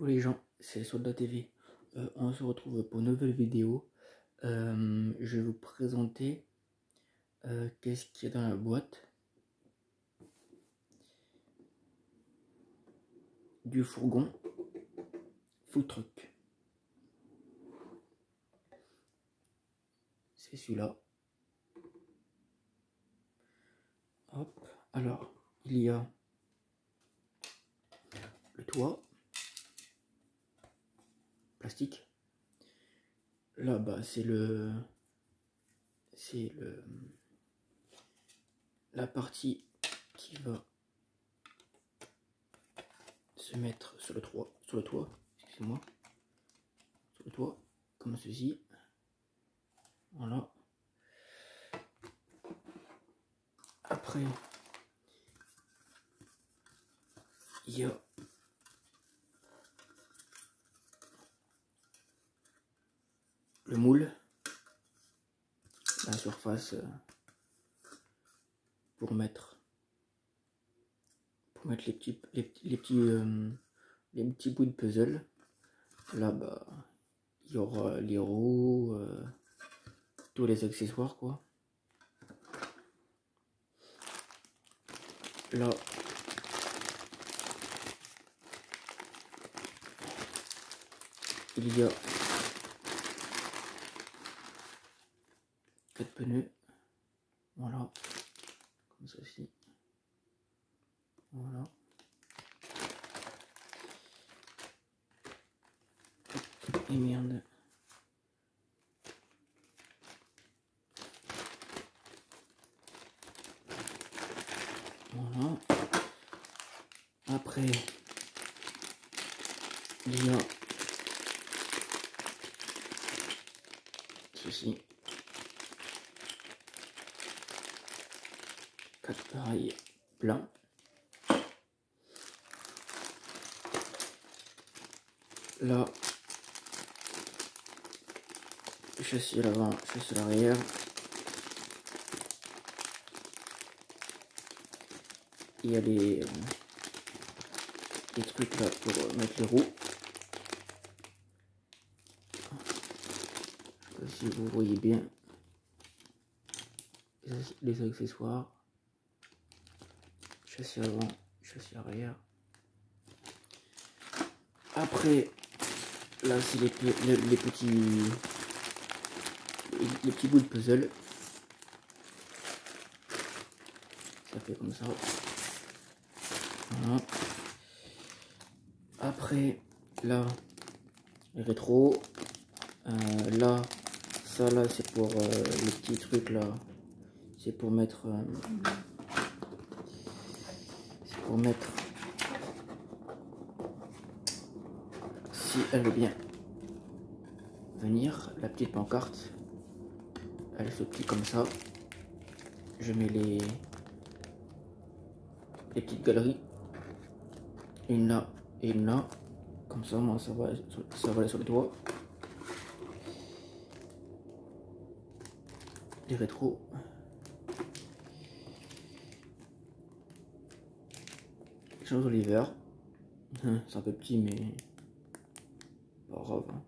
Les gens, c'est Soldat TV. Euh, on se retrouve pour une nouvelle vidéo. Euh, je vais vous présenter euh, qu'est-ce qu'il y a dans la boîte. Du fourgon food truck. C'est celui-là. Hop. Alors, il y a le toit Là bas, c'est le c'est le la partie qui va se mettre sur le toit, sur le toit, excusez-moi, sur le toit, comme ceci. Voilà. Après, il y a le moule, surface euh, pour mettre pour mettre les petits les, petits euh, les petits bouts de puzzle. Là bas, il y aura les roues, euh, tous les accessoires quoi. Là, il y a quatre pneus. Voilà. Comme ceci. Voilà. Et merde. Voilà. Après, il y a ceci. Pareils plein. Là, châssis à l'avant, châssis à l'arrière. Il y a les, trucs là pour mettre les roues. Si vous voyez bien les accessoires. Châssis avant, châssis arrière. Après, là c'est les, les, petits les, petits bouts de puzzle. Ça fait comme ça. Voilà. Après, là, rétro. Euh, là, ça là, c'est pour euh, les petits trucs là. C'est pour mettre. Euh, pour mettre. Si elle veut bien venir, la petite pancarte. Elle se plie comme ça. Je mets les, les petites galeries. Une là et une là. Comme ça, moi, ça va, ça va aller sur le toit. Les rétros. Change l'hiver. C'est un peu petit, mais pas grave. hein.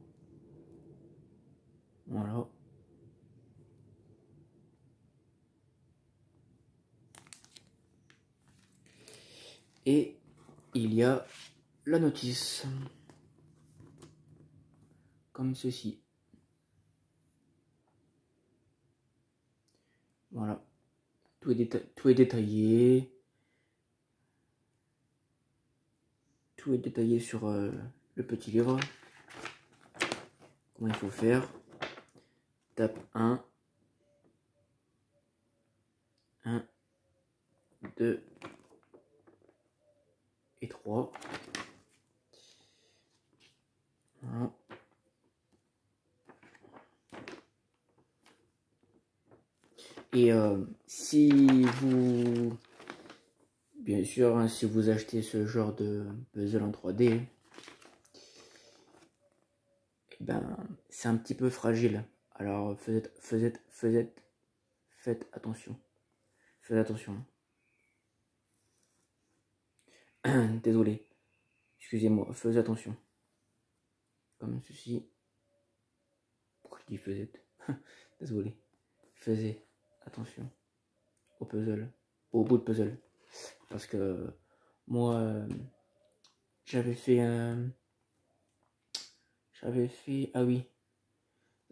Voilà. Et il y a la notice. Comme ceci. Voilà. Tout est, tout est détaillé. Tout est détaillé sur euh, le petit livre. Comment il faut faire? Tape 1. 1. 2. Et 3. Voilà. Et euh, si vous, bien sûr, hein, si vous achetez ce genre de puzzle en 3D, eh ben, c'est un petit peu fragile. Alors faites, faites, faites, faites attention. Faites attention. Désolé. Excusez-moi, faites attention. comme ceci. Pourquoi je dis faisait Désolé. Faisait attention au puzzle, au bout de puzzle. Parce que moi, euh, j'avais fait un... J'avais fait... Ah oui.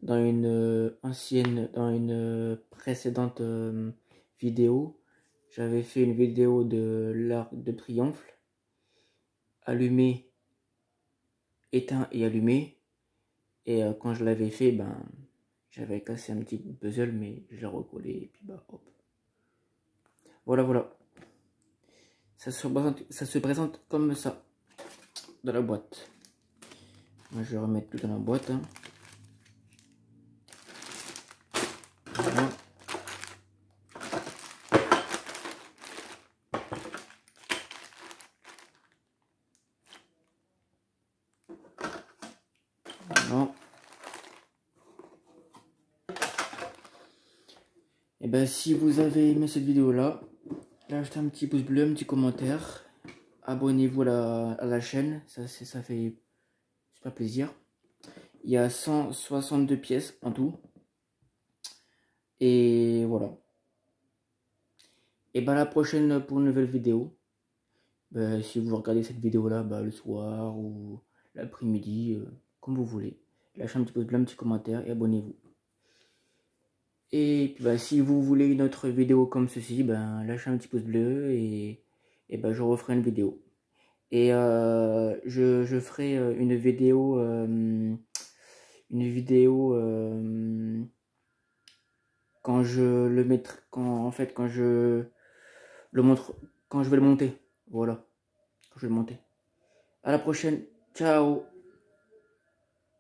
Dans une euh, ancienne... Dans une euh, précédente vidéo, j'avais fait une vidéo de l'arc de triomphe. Allumé, éteint et allumé. Et quand je l'avais fait, ben... J'avais cassé un petit puzzle, mais je l'ai recollé et puis bah hop. Voilà, voilà. Ça se, présente, ça se présente comme ça dans la boîte. Moi, je vais remettre tout dans la boîte. Hein. Et eh ben si vous avez aimé cette vidéo là, lâchez un petit pouce bleu, un petit commentaire. Abonnez-vous à, la, chaîne, ça, fait super plaisir. Il y a 162 pièces en tout. Et voilà. Et ben la prochaine pour une nouvelle vidéo. Ben, si vous regardez cette vidéo là ben, le soir ou l'après-midi, euh, comme vous voulez. Lâchez un petit pouce bleu, un petit commentaire et abonnez-vous. Et bah, si vous voulez une autre vidéo comme ceci, ben, lâchez un petit pouce bleu et, et ben, je referai une vidéo. Et euh, je, je, ferai euh, une vidéo, euh, une vidéo quand je le mettrai, quand en fait quand je le montre, quand je vais le monter, voilà, quand je vais le monter. À la prochaine, ciao